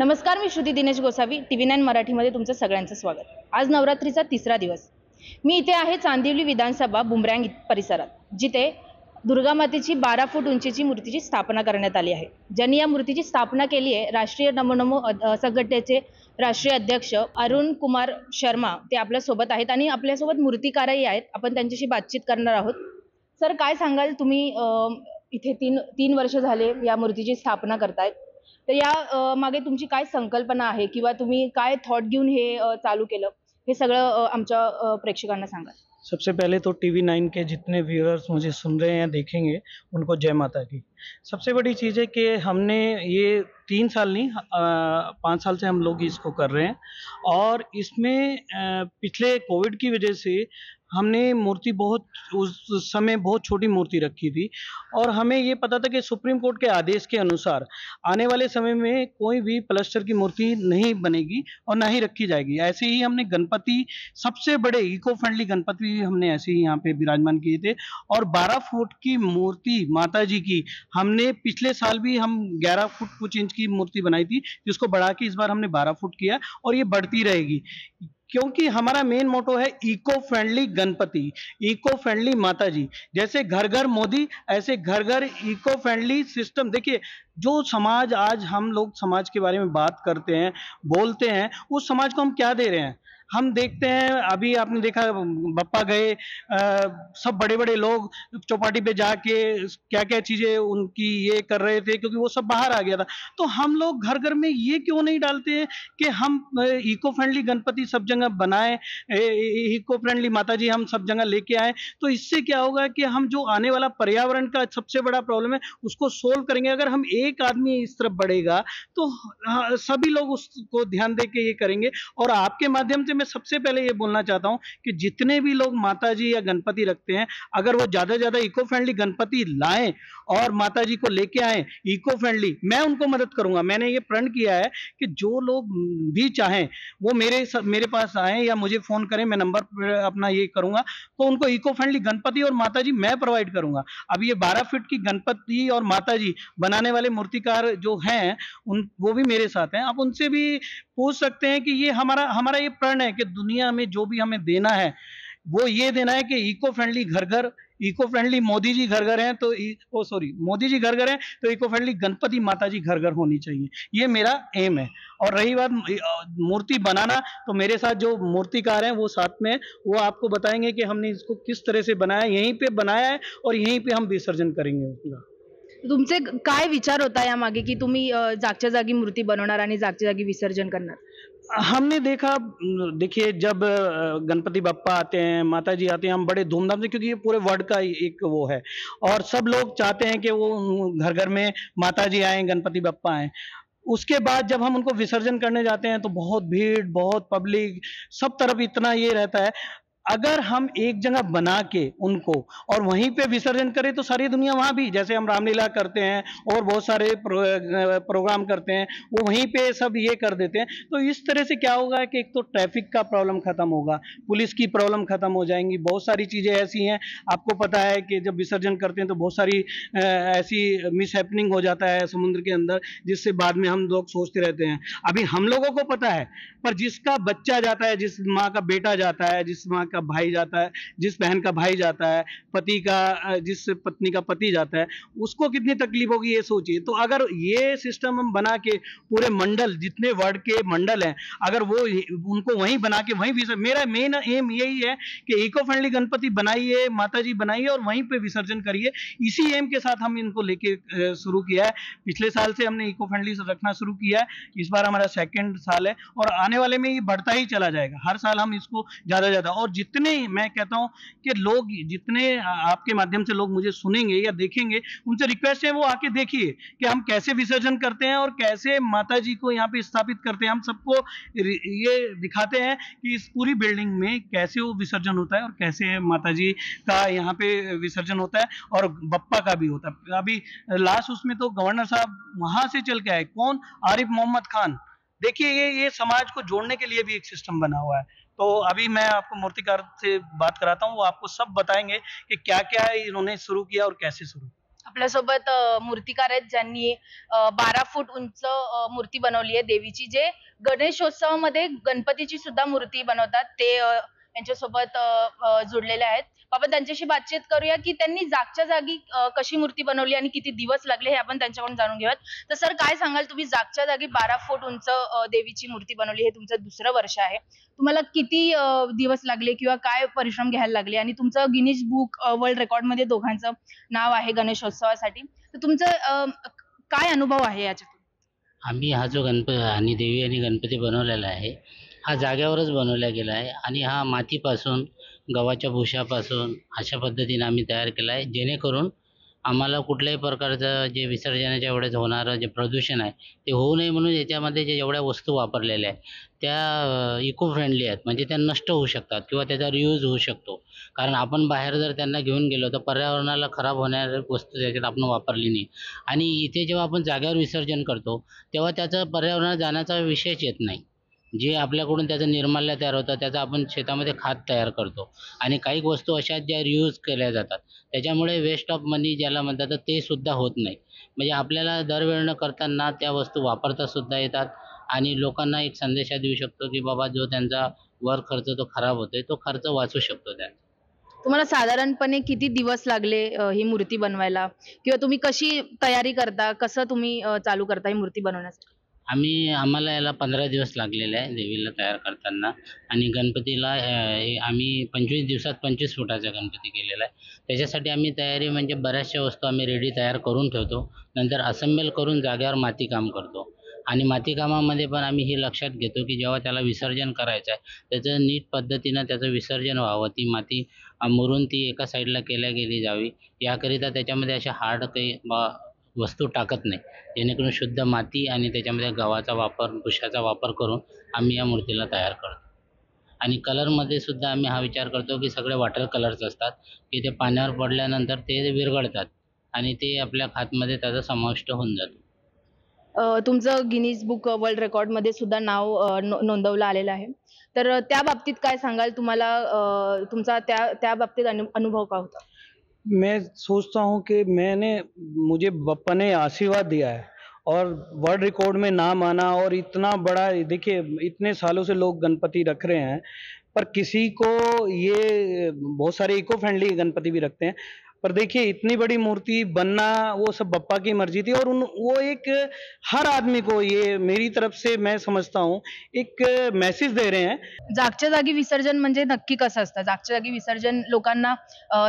नमस्कार मी Shruti Dinesh Gosavi T V nine मराठीमध्ये तुमचं सगळ्यांचं स्वागत. आज नवरात्रीचा तिसरा दिवस. मी इथे आहे चांदिवली विधानसभा बुमरँग परिसरात जिथे दुर्गा मातेची बारा फूट उंचीची मूर्तीची स्थापना करण्यात आली आहे. ज्यांनी या मूर्तीची स्थापना केली आहे राष्ट्रीय नमोनमो संघटनेचे राष्ट्रीय अध्यक्ष अरुण कुमार शर्मा ते आपल्यासोबत आहेत आणि आपल्यासोबत मूर्तिकारही आहेत. आपण त्यांच्याशी बातचीत करणार आहोत. सर काय सांगाल तुम्ही इथे तीन तीन वर्ष झाले या मूर्तीची स्थापना करतायत. तर या मागे तुमची काय संकल्पना आहे किंवा तुम्ही काय थॉट घेऊन हे चालू केलं? हे सगळं आमच्या प्रेक्षकांना सांगा. सबसे पहले तो टीवी नाइन के जितने व्यूअर्स मुझे सुन रहे हैं या देखेंगे, उनको जय माता की। सबसे बड़ी चीज़ है कि हमने ये तीन साल नहीं पाँच साल से हम लोग इसको कर रहे हैं। और इसमें पिछले कोविड की वजह से हमने मूर्ति बहुत, उस समय बहुत छोटी मूर्ति रखी थी और हमें ये पता था कि सुप्रीम कोर्ट के आदेश के अनुसार आने वाले समय में कोई भी प्लस्टर की मूर्ति नहीं बनेगी और ना ही रखी जाएगी। ऐसे ही हमने गणपति, सबसे बड़े इको फ्रेंडली गणपति हमने ऐसे ही यहाँ पे विराजमान किए थे और 12 फुट की मूर्ति माता जी की हमने पिछले साल भी हम 11 फुट कुछ इंच की मूर्ति बनाई थी जिसको बढ़ा के इस बार हमने 12 फुट किया और ये बढ़ती रहेगी। क्योंकि हमारा मेन मोटो है eco friendly Ganpati eco friendly माता जी जैसे घर घर मोदी, ऐसे घर घर इको फ्रेंडली सिस्टम देखिए, जो समाज आज हम लोग समाज के बारे में बात करते हैं, बोलते हैं, उस समाज को हम क्या दे रहे हैं? हम देखते हैं अभी आपने देखा बप्पा गए अ, सब बड़े बड़े लोग चौपाटी पे जाके क्या क्या चीज़ें उनकी ये कर रहे थे क्योंकि वो सब बाहर आ गया था। तो हम लोग घर घर में ये क्यों नहीं डालते हैं कि हम इको फ्रेंडली गणपति सब जगह बनाएँ इको फ्रेंडली माता जी हम सब जगह लेके आए। तो इससे क्या होगा कि हम जो आने वाला पर्यावरण का सबसे बड़ा प्रॉब्लम है उसको सोल्व करेंगे। अगर हम एक आदमी इस तरफ़ बढ़ेगा तो सभी लोग उसको ध्यान दे के ये करेंगे। और आपके माध्यम से मैं सबसे पहले ये बोलना चाहता हूँ कि जितने भी लोग माता जी या गणपति रखते हैं, अगर वो ज़्यादा ज़्यादा इको फ्रेंडली गणपति लाएँ और माता जी को लेके आए इको फ्रेंडली मैं उनको मदद करूँगा। मैंने ये प्रण किया है कि जो लोग भी चाहें, वो मेरे मेरे पास आए या मुझे फ़ोन करें, मैं नंबर अपना ये करूँगा तो उनको इको फ्रेंडली गणपति और माता जी मैं प्रोवाइड करूँगा। अब ये बारह फिट की गणपति और माता जी बनाने वाले मूर्तिकार जो हैं, उन, वो भी मेरे साथ हैं। आप उनसे भी पूछ सकते हैं कि ये हमारा हमारा ये प्रण है कि दुनिया में जो भी हमें देना है, वो ये देना है कि इको फ्रेंडली घर घर इको फ्रेंडली मोदी जी घर घर हैं तो ओ सॉरी मोदी जी घर घर हैं तो इको फ्रेंडली गणपति माता जी घर घर होनी चाहिए। ये मेरा एम है। और रही बात मूर्ति बनाना तो मेरे साथ जो मूर्तिकार हैं, वो साथ में वो आपको बताएँगे कि हमने इसको किस तरह से बनाया यहीं पे बनाया है और यहीं पे हम विसर्जन करेंगे उसका। तुमचे काय विचार होता यामागे की तुम्ही जागच्या जागी मूर्ती बनवणार आणि जागच्या जागी विसर्जन करणार? हमने देखा, देखिए, जब गणपति बप्पा आते हैं माता जी आते हैं, हम बड़े धूमधाम से, क्योंकि ये पूरे वर्ल्ड का एक वो है। और सब लोग चाहते हैं कि वो घर घर में माता जी आए, गणपति बप्पा आए। उसके बाद जब हम उनको विसर्जन करने जाते हैं तो बहुत भीड़, बहुत पब्लिक, सब तरफ़ इतना ये रहता है। अगर हम एक जगह बना के उनको और वहीं पे विसर्जन करें तो सारी दुनिया वहाँ भी जैसे हम रामलीला करते हैं और बहुत सारे प्रो, प्रोग्राम करते हैं वो वहीं पे सब ये कर देते हैं। तो इस तरह से क्या होगा कि एक तो ट्रैफ़िक का प्रॉब्लम खत्म होगा पुलिस की प्रॉब्लम खत्म हो जाएँगी बहुत सारी चीज़ें ऐसी हैं। आपको पता है कि जब विसर्जन करते हैं तो बहुत सारी ऐसी मिस हो जाता है समुद्र के अंदर जिससे बाद में हम लोग सोचते रहते हैं। अभी हम लोगों को पता है पर जिसका बच्चा जाता है जिस माँ का बेटा जाता है जिस माँ का भाई जाता है, जिस बहन का भाई जाता है, पति का जिस पत्नी का पति जाता है, उसको कितनी तकलीफ़ होगी ये सोचिए। तो अगर ये सिस्टम हम बना के पूरे मंडल, जितने वर्ड के मंडल हैं, अगर वो उनको वहीं बना के, वहीं विसर्जन मेरा मेन एम यही है कि इको फ्रेंडली गणपति बनाइए माता जी बनाइए और वहीं पर विसर्जन करिए। इसी एम के साथ हम इनको लेके शुरू किया है। पिछले साल से हमने इको फ्रेंडली रखना शुरू किया है। इस बार हमारा सेकेंड साल है और आने वाले में ये बढ़ता ही चला जाएगा। हर साल हम इसको ज़्यादा ज़्यादा, और जितने, मैं कहता हूँ कि लोग जितने आपके माध्यम से लोग मुझे सुनेंगे या देखेंगे, उनसे रिक्वेस्ट है वो आके देखिए कि हम कैसे विसर्जन करते हैं और कैसे माता जी को यहाँ पे स्थापित करते हैं। हम सबको ये दिखाते हैं कि इस पूरी बिल्डिंग में कैसे वो विसर्जन होता है और कैसे माता जी का यहाँ पे विसर्जन होता है और बप्पा का भी होता है। अभी, लास्ट उसमें तो गवर्नर साहब वहाँ से चल के आए। कौन? आरिफ मोहम्मद खान। देखिए ये ये समाज को जोड़ने के लिए भी एक सिस्टम बना हुआ है। तो अभी मैं आपको मूर्तिकार से बात कराता हूँ वो आपको सब बताएँगे कि क्या क्या इन्होंने शुरू किया और कैसे शुरू अपने सोबत मूर्तिकार है ज्यांनी बारह फूट उंच मूर्ति है देवी की जे गणेशोत्सव मध्य गणपति की सुधा मूर्ति अ, यांच्यासोबत अ, जुडलेले आहेत. आपण त्यांच्याशी बातचीत करूया की त्यांनी जागच्या जागी कशी मूर्ती बनवली आणि किती दिवस लागले हे आपण त्यांच्याकडून जाणून घेऊयात. तर सर काय सांगाल? तुम्ही जागच्या जागी बारा फूट उंच देवीची मूर्ती बनवली हे तुमचं दुसरं वर्ष आहे. तुम्हाला किती दिवस लागले किंवा काय परिश्रम घ्यायला लागले? आणि तुमचं गिनीज बुक वर्ल्ड रेकॉर्डमध्ये दोघांचं नाव आहे गणेशोत्सवासाठी. तर तुमचं काय अनुभव आहे याच्यातून? आम्ही हा जो गणप आणि देवी आणि गणपती बनवलेला आहे हा जाग्यावरच बनवला गेला आहे आणि हा मातीपासून गव्हाच्या भुशापासून अशा पद्धतीनं आम्ही तयार केला आहे. जेणेकरून आम्हाला कुठल्याही प्रकारचं जे विसर्जनाच्या वेळेस होणारं जे प्रदूषण आहे ते होऊ नये म्हणून याच्यामध्ये जे जेवढ्या वस्तू वापरलेल्या आहेत त्या इको फ्रेंडली आहेत. म्हणजे त्या नष्ट होऊ शकतात किंवा त्याचा रियूज होऊ शकतो. कारण आपण बाहेर जर त्यांना घेऊन गेलो तर पर्यावरणाला खराब होणाऱ्या वस्तू त्याच्यात आपण वापरली नाही. आणि इथे जेव्हा आपण जाग्यावर विसर्जन करतो तेव्हा त्याचा पर्यावरणात जाण्याचा विषयच येत नाही. जे आपल्याकडून त्याचं निर्माल्य तयार होतं त्याचं आपण शेतामध्ये खत तयार करतो. आणि काही वस्तू अशा आहेत ज्या रियूज केल्या जातात. त्याच्यामुळे वेस्ट ऑफ मनी ज्याला म्हणतात तर ते सुद्धा होत नाही. म्हणजे आपल्याला दरवेळ करताना त्या वस्तू वापरता सुद्धा येतात. आणि लोकांना एक संदेश देऊ शकतो की बाबा जो त्यांचा वर खर्च तो खराब होतोय तो खर्च वाचू शकतो त्या तुम्हाला साधारणपणे किती दिवस लागले ही मूर्ती बनवायला? किंवा तुम्ही कशी तयारी करता? कसं तुम्ही चालू करता ही मूर्ती बनवण्यासाठी? आम्ही आम्हाला याला पंधरा दिवस लागलेले आहे देवीला तयार करताना. आणि गणपतीला हे आम्ही पंचवीस दिवसात पंचवीस फुटाचा गणपती केलेला आहे. त्याच्यासाठी आम्ही तयारी म्हणजे बऱ्याचशा वस्तू आम्ही रेडी तयार करून ठेवतो. नंतर असेंबल करून जाग्यावर मातीकाम करतो. आणि मातीकामामध्ये पण आम्ही हे लक्षात घेतो की जेव्हा त्याला विसर्जन करायचं आहे त्याचं नीट पद्धतीनं त्याचं विसर्जन व्हावं. ती माती मुरून ती एका साईडला केल्या गेली जावी. याकरिता त्याच्यामध्ये अशा हार्ड काही वस्तू टाकत नाही. जेणेकरून शुद्ध माती आणि त्याच्यामध्ये गव्हाचा वापर भुशाचा वापर करून आम्ही या मूर्तीला तयार करतो. आणि कलरमध्ये सुद्धा आम्ही हा विचार करतो की सगळे वॉटर कलर्स असतात की ते पाण्यावर पडल्यानंतर ते विरघळतात आणि ते आपल्या खातमध्ये त्याचा समाविष्ट होऊन जातो. तुमचं गिनीज बुक वर्ल्ड रेकॉर्डमध्ये सुद्धा नाव नोंदवलं आलेलं आहे. तर त्या बाबतीत काय सांगाल? तुम्हाला तुमचा त्या त्या बाबतीत अनु- अनुभव का होता? मैं सोचता हूँ कि मैंने, मुझे बप्पा ने आशीर्वाद दिया है और वर्ल्ड रिकॉर्ड में नाम आना और इतना बड़ा, देखिए, इतने सालों से लोग गणपति रख रहे हैं, पर किसी को ये, बहुत सारे इको फ्रेंडली गणपति भी रखते हैं। पर देखिए, इतनी बड़ी मूर्ति बनना वो सब बप्पा की मर्ज़ी थी और उन, वो एक, हर आदमी को ये मेरी तरफ़ से मैं समझता हूँ, एक मैसेज दे रहे हैं। जागच्या जागी विसर्जन म्हणजे नक्की कसं असतं? जागच्या जागी विसर्जन लोकांना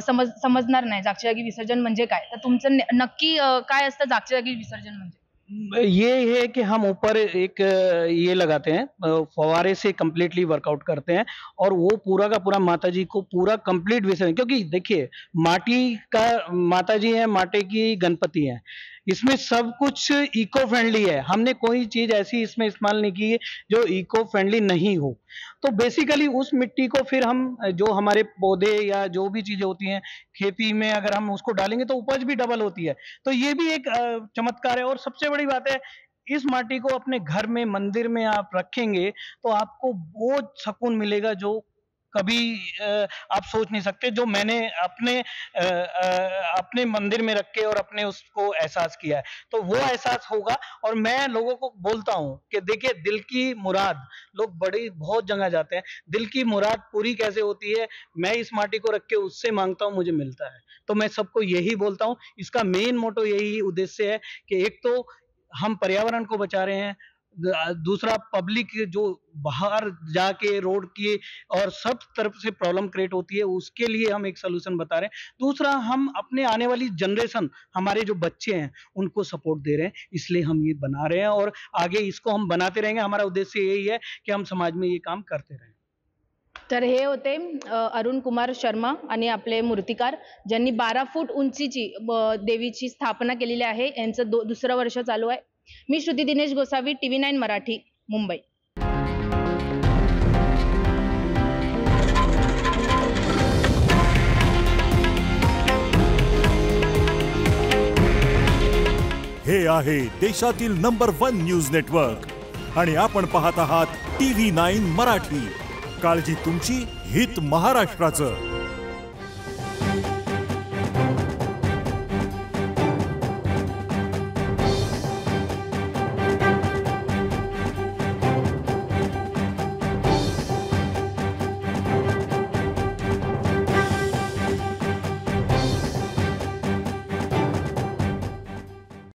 समज, समजणार नाही. जागच्या जागी विसर्जन म्हणजे काय? तर तुमचं नक्की काय असतं जागच्या जागी विसर्जन म्हणजे? ये है कि हम ऊपर एक, ये लगाते हैं फवारे से कम्प्लीटली वर्कआउट करते हैं और वो पूरा का पूरा माता जी को पूरा कंप्लीट विसर्जन क्योंकि देखिए, माटी का माता जी है, माटी की गणपति है। इसमें सब कुछ इको फ्रेंडली है। हमने कोई चीज़ ऐसी इसमें इस्तेमाल नहीं की है जो इको फ्रेंडली नहीं हो। तो बेसिकली उस मिट्टी को फिर हम, जो हमारे पौधे या जो भी चीज़ें होती हैं, खेती में अगर हम उसको डालेंगे तो उपज भी डबल होती है। तो ये भी एक चमत्कार है। और सबसे बड़ी बात है, इस माटी को अपने घर में, मंदिर में आप रखेंगे तो आपको वो सुकून मिलेगा जो कभी आप सोच नहीं सकते। जो मैंने अपने अपने मंदिर में रख के और अपने उसको एहसास किया है। तो वो एहसास होगा और मैं लोगों को बोलता हूँ कि देखिए, दिल की मुराद। लोग बड़ी, बहुत जगह जाते हैं। दिल की मुराद पूरी कैसे होती है? मैं इस माटी को रख के उससे माँगता हूँ, मुझे मिलता है। तो मैं सबको यही बोलता हूँ। इसका मेन मोटो यही उद्देश्य है कि एक तो हम पर्यावरण को बचा रहे हैं दूसरा पब्लिक जो बाहर जाके रोड की और सब तरफ़ से प्रॉब्लम क्रिएट होती है उसके लिए हम एक सोल्यूशन बता रहे हैं। दूसरा हम अपने आने वाली जनरेशन हमारे जो बच्चे हैं उनको सपोर्ट दे रहे हैं इसलिए हम ये बना रहे हैं और आगे इसको हम बनाते रहेंगे। हमारा उद्देश्य यही है कि हम समाज में ये काम करते रहें। तर हे होते अरुण कुमार शर्मा आणि आपले मूर्तिकार ज्यांनी बारा फूट अ, देवीची स्थापना केलेली आहे यांचं दो दुसरं वर्ष चालू आहे. मी श्रुती दिनेश गोसावी टीव्ही नाईन मराठी मुंबई. हे आहे देशातील नंबर वन न्यूज नेटवर्क. आणि आपण पाहत आहात टी व्ही नाईन मराठी. काळजी तुमची हित महाराष्ट्राचं.